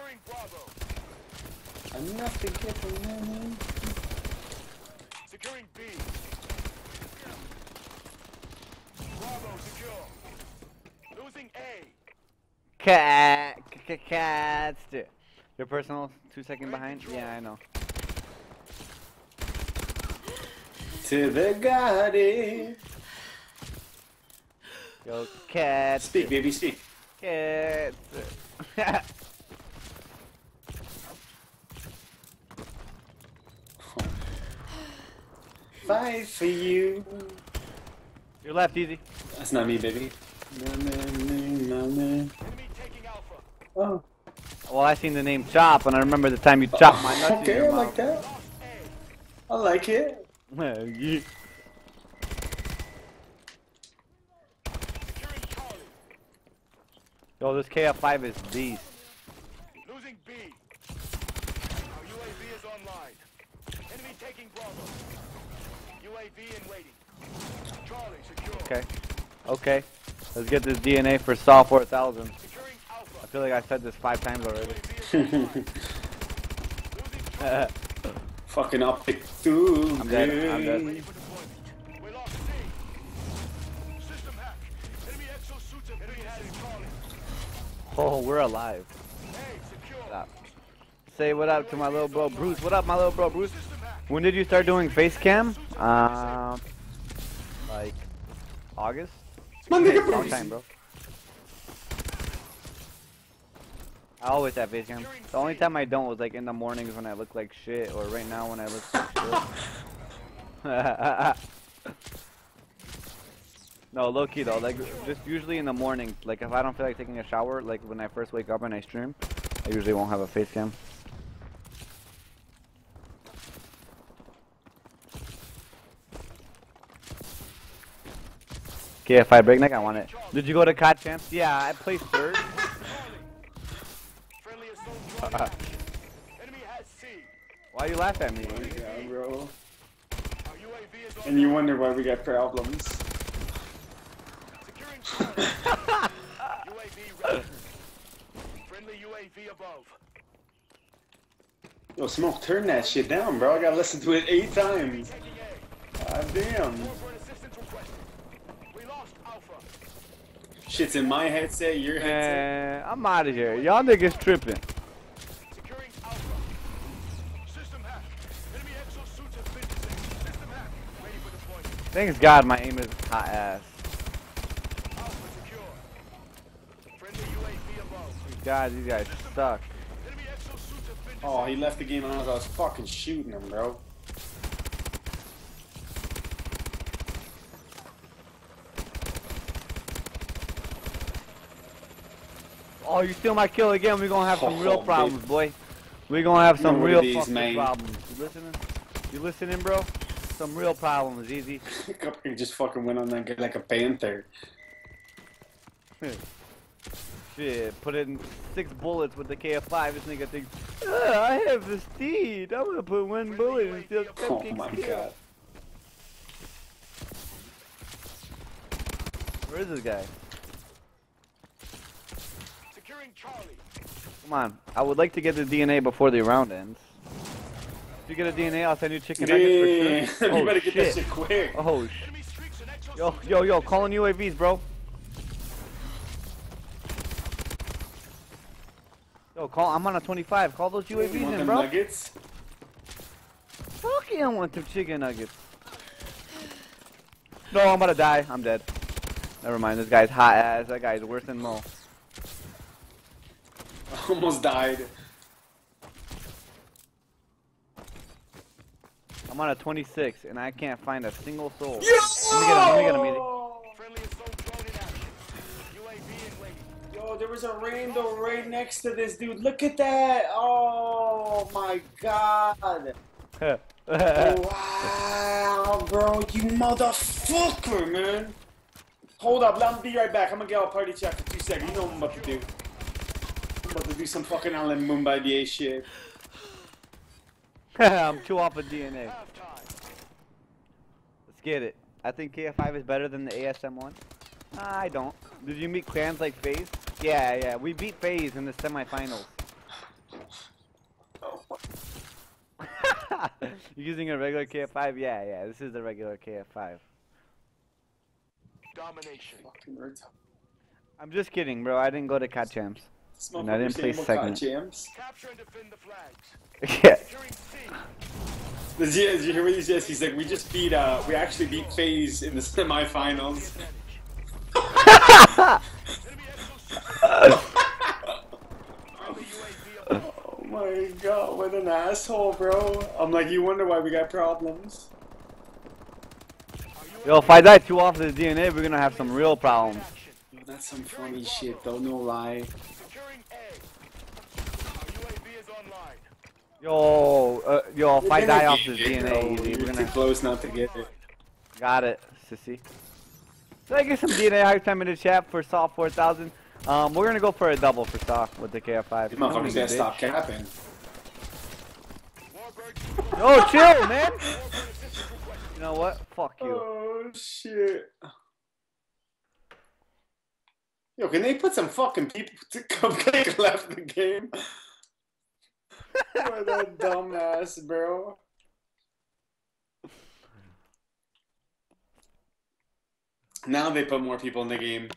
Securing Bravo. Enough to get the money. Securing B. Bravo secure. Losing A. Cat, c- c- cats. dude. Your personal two second behind? Yeah, I know. To the garden. Yo, cats. Speak, baby, speak. Cats. Fight for you. Your left, easy. That's not me, baby. Na, na, na. Oh, Well, I seen the name Chop, and I remember the time you chopped my nuts okay, in I your like mouth. that. Lost A. I like it. Yeah. Securing Charlie. Yo, this KF5 is beast. Losing B. Our UAV is online. Enemy taking Bravo. UAV in waiting. Charlie secure. Okay. Okay. Let's get this DNA for Saw 4000. I feel like I said this five times already. UAV is online. Losing Charlie. Fucking optic too. I'm dead, I'm dead. Ready for deployment. We lost C. System hack. Enemy exosuits have been added. Charlie. Oh, we're alive. Stop. Say what up to my little bro Bruce. What up, my little bro Bruce? When did you start doing face cam? Um, like August. Nigga Long time, bro. I always have face cam. The only time I don't was like in the mornings when I look like shit, or right now when I look like shit. no, low key though. Like just usually in the mornings. Like if I don't feel like taking a shower, like when I first wake up and I stream, I usually won't have a face cam. Okay, if I break neck, I want it. Did you go to COD champs? Yeah, I placed third. Friendly assault drone in action. Enemy. Why you laugh at me? Yeah, bro. Our UAV is on. And you wonder why we got problems. Securing Charlie. UAV ready. Friendly UAV above. Yo, Smoke, turn that shit down, bro. I gotta listen to it eight times. Taking A. God damn. Call for an assistance requested. We lost Alpha. Shit's in my headset, your headset. Man, I'm out of here. Y'all niggas tripping. Securing Alpha. System hack. Enemy exosuits have been disabled. System hack. Ready for deployment. Thanks God my aim is hot ass. Alpha secure. Friendly God, these guys suck. Enemy exosuits have been Oh, he left the game and I was fucking shooting him, bro. Oh, you steal my kill again. we're gonna have some Oh, real babe. problems, boy. We're gonna have some real is, fucking man. problems. You listening? You listening, bro? Some real problems, easy. He just fucking went on that guy like a panther. Shit, put in six bullets with the KF5. This nigga thinks, "Ah, I have the steed. I'm gonna put one bullet and steal Oh 10 my kills." god. Where is this guy? Securing Charlie. Come on. I would like to get the DNA before the round ends. If you get a DNA, I'll send you chicken nuggets for sure. you Oh, better get that shit. shit quick. Oh, sh Enemy streaks and exosuits. Yo, yo, yo, calling UAVs, bro. Yo, call. I'm on a 25. Call those You UAVs want in, them bro. nuggets? Fuck yeah, I want them chicken nuggets. No, I'm about to die. I'm dead. Never mind. This guy's hot ass. That guy's worse than Mo. Almost died. I'm on a 26, and I can't find a single soul. Let me get him. Let me get him, easy. Friendly assault drone in action. UAV in waiting. Yo, there was a rainbow right next to this dude. Look at that. Oh my god. Wow, bro, you motherfucker, man. Hold up, let me be right back. I'm gonna get out party chat for two seconds. You know what I'm about to do about to do some fucking Alan Mumbai shit. I'm too off of DNA. Let's get it. I think KF5 is better than the ASM1. I don't. Did you meet clans like FaZe? Yeah, yeah. We beat FaZe in the semifinals. Using a regular KF5? Yeah, yeah. This is the regular KF5. Domination. I'm just kidding, bro. I didn't go to Cat Champs. This And I didn't play saying second. what Capture and defend the flags. yeah. Did you, did you hear what he says? He's like, we just beat, uh, we actually beat FaZe in the semifinals. Advantage. Enemy exosuits. Friendly UAV above. Oh my god, what an asshole, bro. I'm like, you wonder why we got problems. Yo, if I die too off this DNA, we're gonna have some real problems. Action. That's some funny shit, though, no lie. Securing A. Our UAV is online. Yo, uh, yo, if I die off this DNA. You're we're too gonna close not to get it. got it, sissy. Did I get some DNA hype time in the chat for Saw 4000? Um, we're gonna go for a double for Saw with the KF5. These motherfuckers gotta stop capping. Yo, chill, man. Warbird assistance requested. You know what? Fuck you. Oh shit. Yo, can they put some fucking people to come take left the game? What a dumbass, bro. Now they put more people in the game.